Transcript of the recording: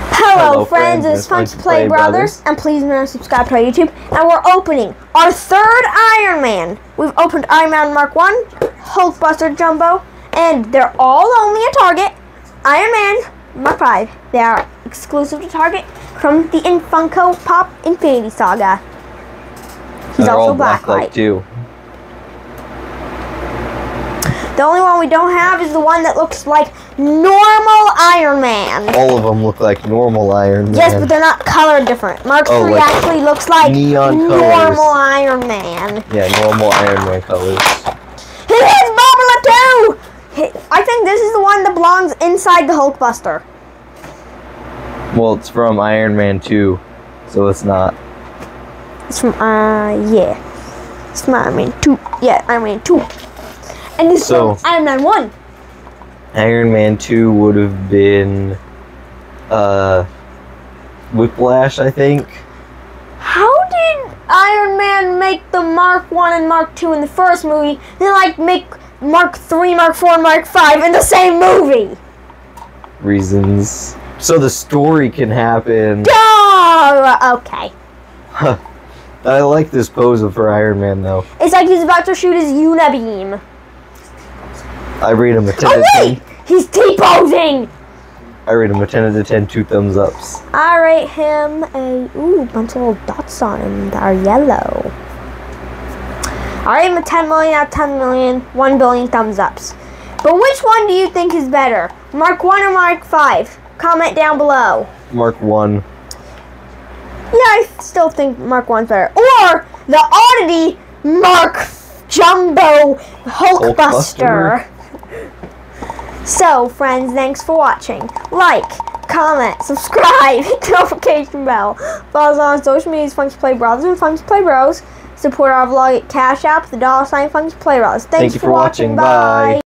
Hello, friends, it's Funky Play Brothers, and please remember to subscribe to our YouTube. And we're opening our third Iron Man. We've opened Iron Man Mark 1, Hulkbuster Jumbo, and they're all only at Target. Iron Man Mark 5, they are exclusive to Target from the in Funko Pop Infinity Saga. He's also all black like Blacklight. too. The only one we don't have is the one that looks like normal Iron Man. All of them look like normal Iron Man. Yes, but they're not colored different. Mark Oh, 3 like actually looks like neon normal colors. Iron Man. yeah, normal Iron Man colors. It is Bubble too! He- I think this is the one that belongs inside the Hulkbuster. Well, it's from Iron Man 2, so it's not. It's from, uh, yeah. It's from Iron Man 2. Yeah, Iron Man 2. And this So- is Iron Man 1. Iron Man 2 would have been uh Whiplash, I think. How did Iron Man make the Mark 1 and Mark 2 in the first movie, then, like, make Mark 3, Mark 4, and Mark 5 in the same movie? Reasons. So the story can happen. Oh, okay. I like this pose for Iron Man though. It's like he's about to shoot his Unibeam. I rate him a 10 Oh, to 10. He's T-posing! I rate him a 10 out of 10, two thumbs ups. I rate him a ooh bunch of little dots on him that are yellow. I rate him a 10 million out of 10 million, 1 billion thumbs ups. But which one do you think is better? Mark 1 or Mark 5? Comment down below. Mark 1. Yeah, I still think Mark 1's better. Or the oddity Mark Jumbo Hulkbuster. So, friends, thanks for watching. Like, comment, subscribe, hit the notification bell. Follow us on social media, Funky Play Brothers and Funky Play Bros. Support our vlog at Cash App, the dollar sign Funky Play Bros. Thanks Thank you for watching. Bye.